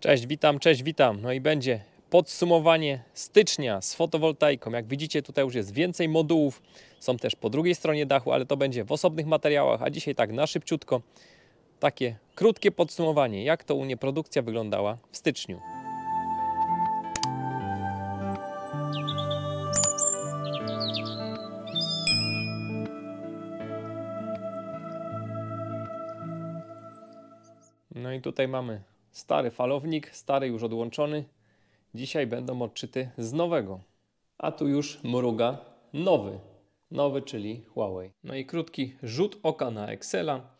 Cześć, witam, cześć, witam. No i będzie podsumowanie stycznia z fotowoltaiką. Jak widzicie, tutaj już jest więcej modułów. Są też po drugiej stronie dachu, ale to będzie w osobnych materiałach. A dzisiaj tak na szybciutko takie krótkie podsumowanie, jak to u mnie produkcja wyglądała w styczniu. No i tutaj mamy stary falownik, stary już odłączony. Dzisiaj będą odczyty z nowego. A tu już mruga nowy. Nowy, czyli Huawei. No i krótki rzut oka na Excela.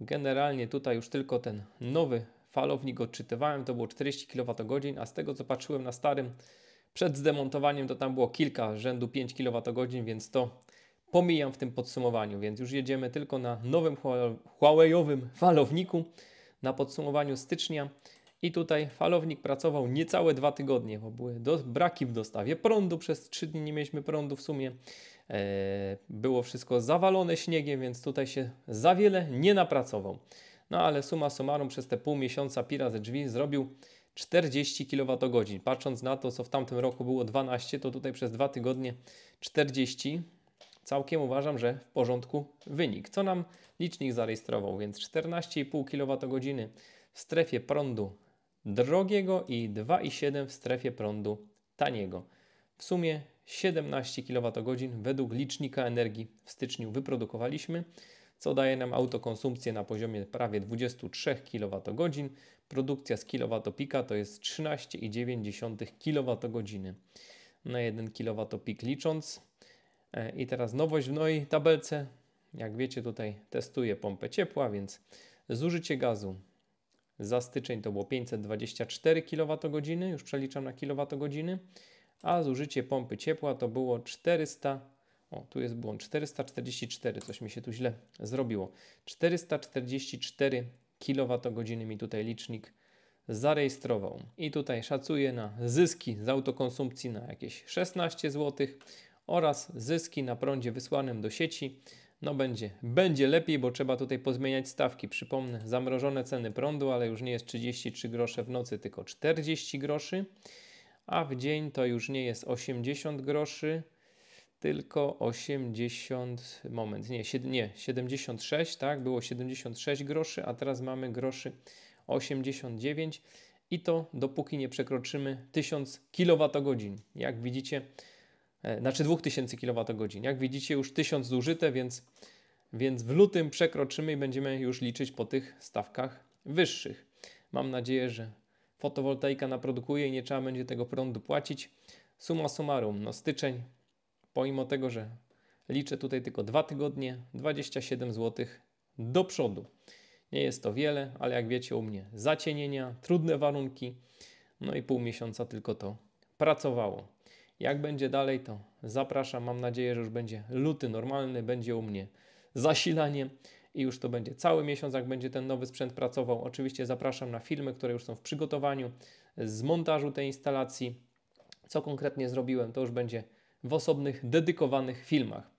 Generalnie tutaj już tylko ten nowy falownik odczytywałem. To było 40 kWh, a z tego co patrzyłem na starym przed zdemontowaniem to tam było kilka rzędu 5 kWh, więc to pomijam w tym podsumowaniu. Więc już jedziemy tylko na nowym Huawei'owym falowniku na podsumowaniu stycznia. I tutaj falownik pracował niecałe dwa tygodnie, bo były do, braki w dostawie prądu. Przez trzy dni nie mieliśmy prądu w sumie. E, było wszystko zawalone śniegiem, więc tutaj się za wiele nie napracował. No ale suma summarum przez te pół miesiąca pira ze drzwi zrobił 40 kWh. Patrząc na to, co w tamtym roku było 12, to tutaj przez dwa tygodnie 40 całkiem uważam, że w porządku wynik. Co nam licznik zarejestrował? Więc 14,5 kWh w strefie prądu drogiego i 2,7 w strefie prądu taniego. W sumie 17 kWh według licznika energii w styczniu wyprodukowaliśmy, co daje nam autokonsumpcję na poziomie prawie 23 kWh. Produkcja z kilowatopika to jest 13,9 kWh na 1 kWp licząc. E, I teraz nowość w mojej tabelce. Jak wiecie, tutaj testuję pompę ciepła, więc zużycie gazu za styczeń to było 524 kWh, już przeliczam na kWh, a zużycie pompy ciepła to było 400, o tu jest błąd, 444, coś mi się tu źle zrobiło. 444 kWh mi tutaj licznik zarejestrował. I tutaj szacuję na zyski z autokonsumpcji na jakieś 16 zł oraz zyski na prądzie wysłanym do sieci. No będzie, będzie lepiej, bo trzeba tutaj pozmieniać stawki. Przypomnę, zamrożone ceny prądu, ale już nie jest 33 grosze w nocy, tylko 40 groszy, a w dzień to już nie jest 80 groszy, tylko 80, moment, nie, nie 76, tak, było 76 groszy, a teraz mamy groszy 89 i to dopóki nie przekroczymy 1000 kWh. Jak widzicie, znaczy 2000 kWh. Jak widzicie, już 1000 zużyte, więc, więc w lutym przekroczymy i będziemy już liczyć po tych stawkach wyższych. Mam nadzieję, że fotowoltaika naprodukuje i nie trzeba będzie tego prądu płacić. Suma summarum, no styczeń, pomimo tego, że liczę tutaj tylko dwa tygodnie, 27 zł do przodu. Nie jest to wiele, ale jak wiecie u mnie zacienienia, trudne warunki, no i pół miesiąca tylko to pracowało. Jak będzie dalej, to zapraszam. Mam nadzieję, że już będzie luty normalny, będzie u mnie zasilanie i już to będzie cały miesiąc, jak będzie ten nowy sprzęt pracował. Oczywiście zapraszam na filmy, które już są w przygotowaniu z montażu tej instalacji. Co konkretnie zrobiłem, to już będzie w osobnych, dedykowanych filmach.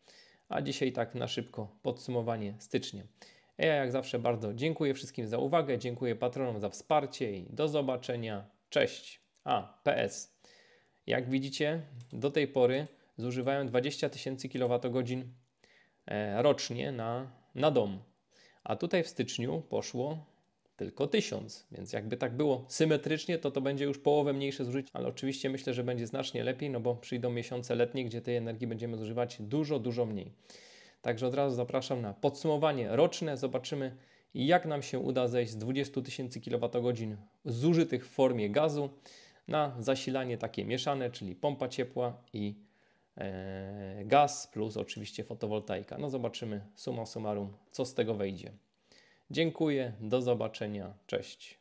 A dzisiaj tak na szybko podsumowanie stycznia. Ja jak zawsze bardzo dziękuję wszystkim za uwagę, dziękuję patronom za wsparcie i do zobaczenia. Cześć. A, PS. Jak widzicie, do tej pory zużywają 20 tysięcy kWh e, rocznie na, na dom. A tutaj w styczniu poszło tylko 1000, więc jakby tak było symetrycznie, to to będzie już połowę mniejsze zużycie, ale oczywiście myślę, że będzie znacznie lepiej, no bo przyjdą miesiące letnie, gdzie tej energii będziemy zużywać dużo, dużo mniej. Także od razu zapraszam na podsumowanie roczne. Zobaczymy, jak nam się uda zejść z 20 tysięcy kWh zużytych w formie gazu na zasilanie takie mieszane, czyli pompa ciepła i e, gaz plus oczywiście fotowoltaika. No zobaczymy summa summarum, co z tego wejdzie. Dziękuję, do zobaczenia, cześć.